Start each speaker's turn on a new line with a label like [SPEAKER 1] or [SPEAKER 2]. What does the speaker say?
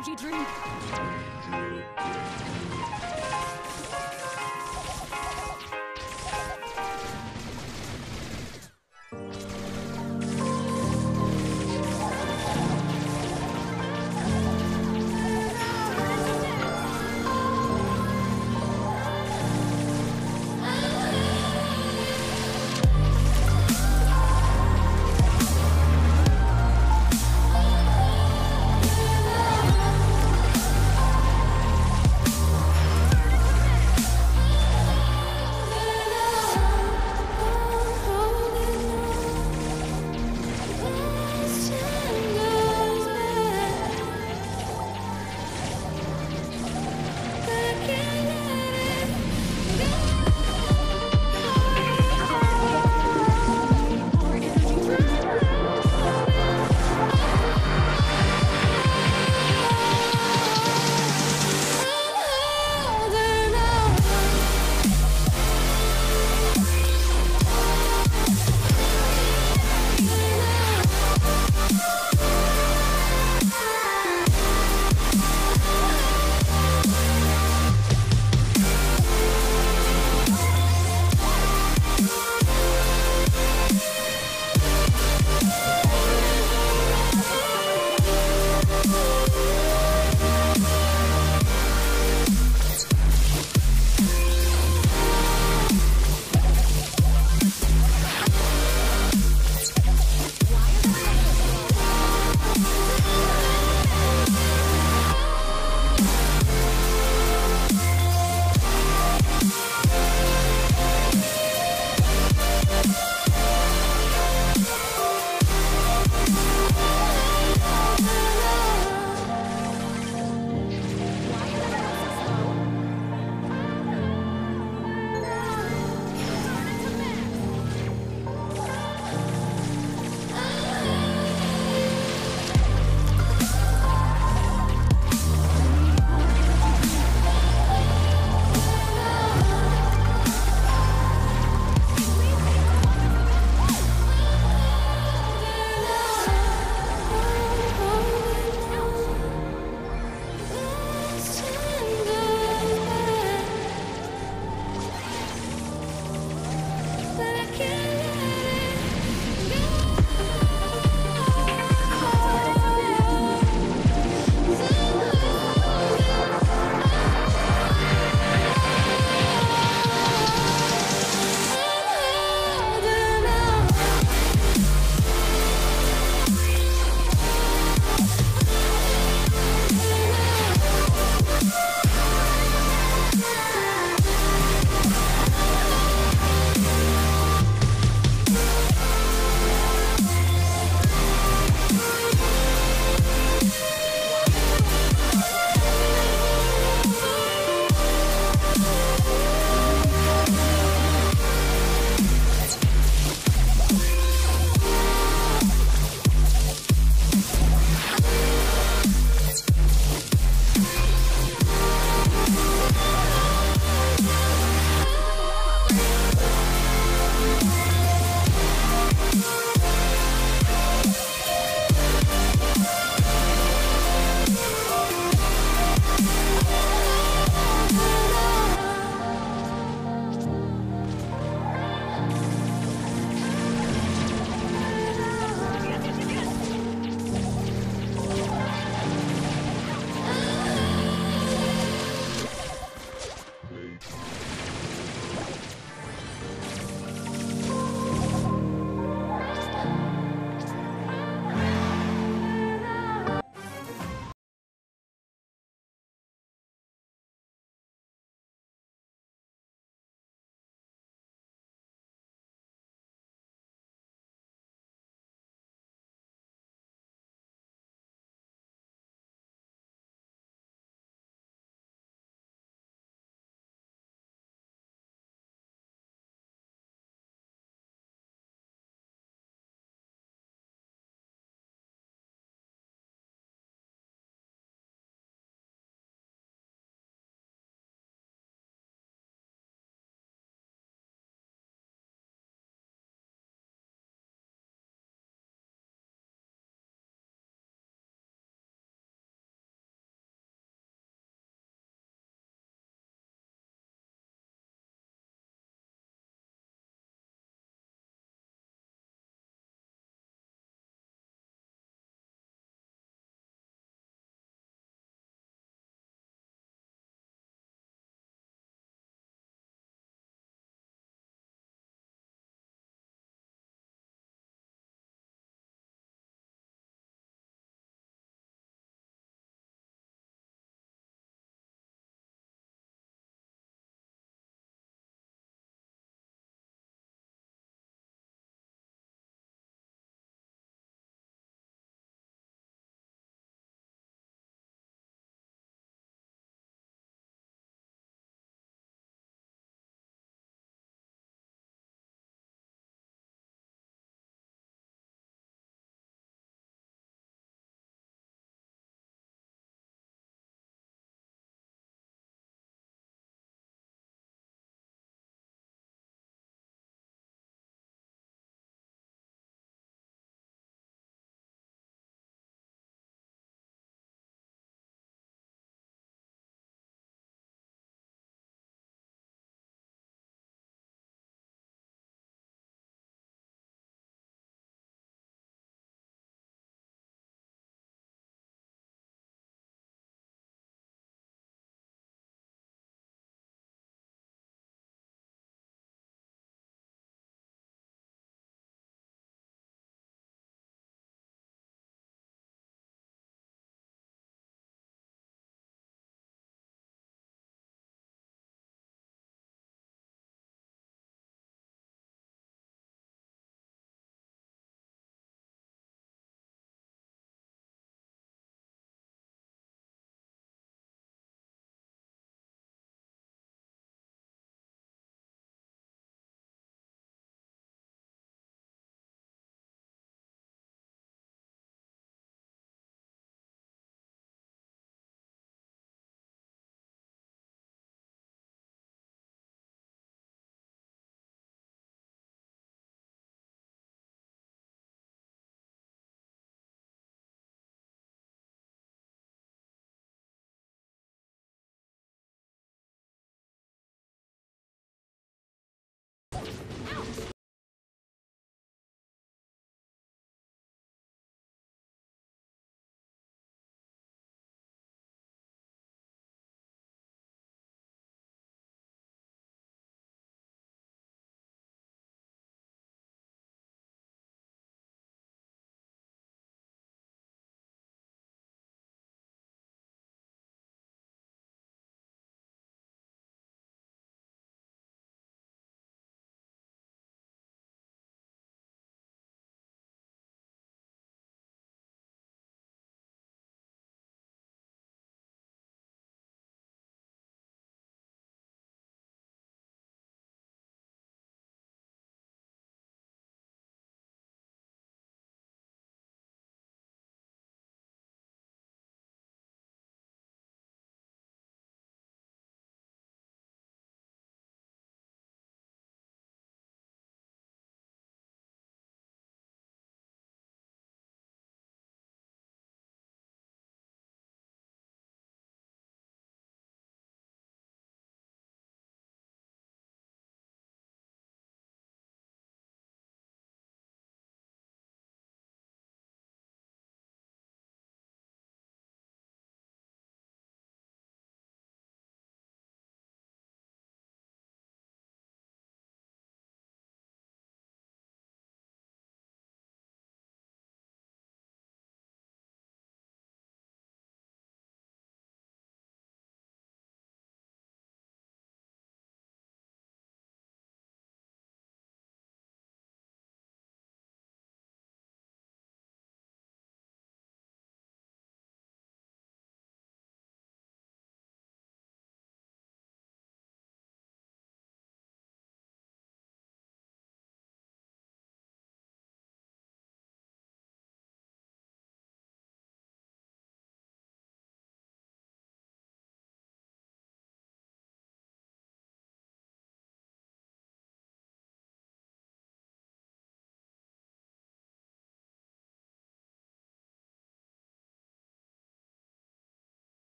[SPEAKER 1] energy drink.